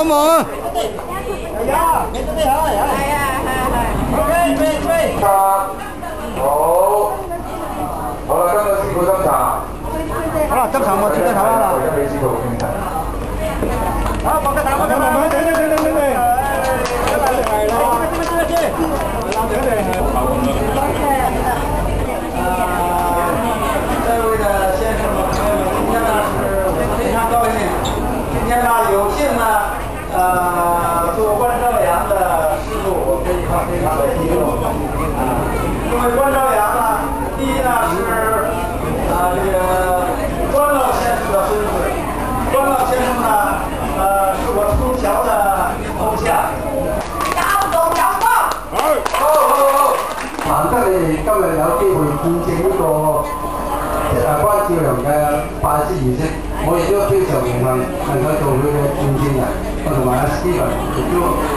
好唔好啊？系啊，你准备好啊？系啊，系系。OK，准备。好，好啦，今日辛苦斟茶。好啦，斟茶我接个茶啦。好，我接茶，我接。非常的激动啊，因为关朝阳呢，第一呢是啊这个关老先生的孙子，关老先生呢，呃是我从小的偶像。好好好。难得你哋今日有机会见证呢個誒關照阳嘅拜师仪式，我亦都非常榮幸能夠做佢嘅見證人。我同埋阿 Steven 亦都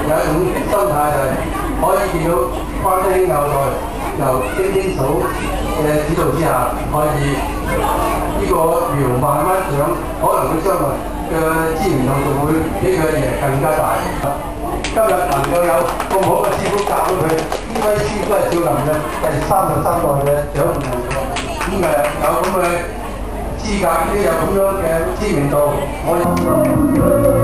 有一種心態就係可以見到關德興後代由丁丁嫂嘅指導之下，可以呢個苗慢慢長，可能佢將來嘅知名度仲會比佢嘅更加大。今日能夠有咁好嘅師傅教到佢，呢位師傅都係少林嘅第三十三代嘅掌門人。咁誒有咁嘅資格，亦有咁樣嘅知名度，我。